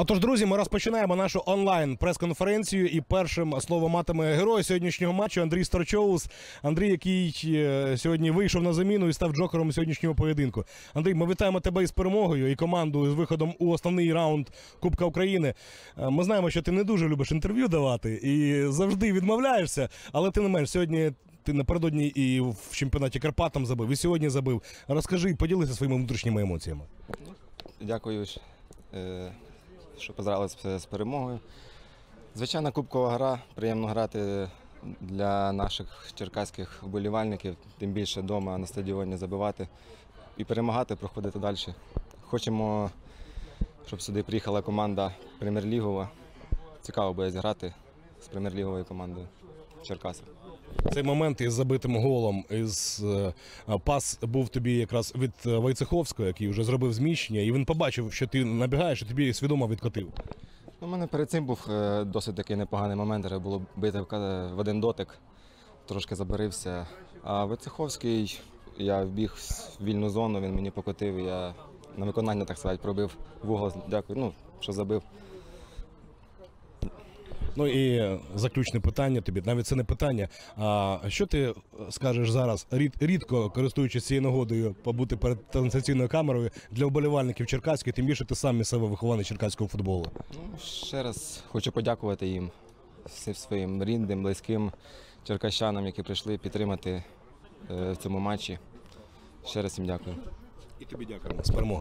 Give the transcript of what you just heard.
Отож, друзі, ми розпочинаємо нашу онлайн прес-конференцію. І першим слово матиме герой сьогоднішнього матчу Андрій Старчоус. Андрій, який е, сьогодні вийшов на заміну і став джокером сьогоднішнього поєдинку. Андрій, ми вітаємо тебе із перемогою і команду з виходом у основний раунд Кубка України. Е, Ми знаємо, що ти не дуже любиш інтерв'ю давати і завжди відмовляєшся, але ти не менш сьогодні. Ти напередодні і в чемпіонаті Карпатам забив, і сьогодні забив. Розкажи, поділися своїми внутрішніми емоціями. Дякую, що поздравили з перемогою. Звичайна кубкова гра, приємно грати для наших черкаських вболівальників, тим більше вдома на стадіоні забивати і перемагати, проходити далі. Хочемо, щоб сюди приїхала команда прем'єр-лігова. Цікаво буде зіграти з прем'єр-ліговою командою Черкасів. Цей момент із забитим голом із е, пас був тобі якраз від е, Войцеховського, який вже зробив зміщення, і він побачив, що ти набігаєш, і тобі свідомо відкотив. У мене перед цим був е, досить такий непоганий момент, треба було бити в один дотик, трошки забарився. А Вицеховський, я вбіг в вільну зону, він мені покотив, я на виконання, так сказати, пробив вугол. Дякую, ну, що забив. Ну і заключне питання тобі, навіть це не питання. А що ти скажеш зараз, рід, рідко користуючись цією нагодою, побути перед трансляційною камерою для вболівальників Черкаської, тим більше ти сам місцевий вихований черкаського футболу. Ну, ще раз хочу подякувати їм, всім своїм рідним, близьким черкащанам, які прийшли підтримати е, в цьому матчі. Ще раз їм дякую. І тобі дякуємо. З перемогою.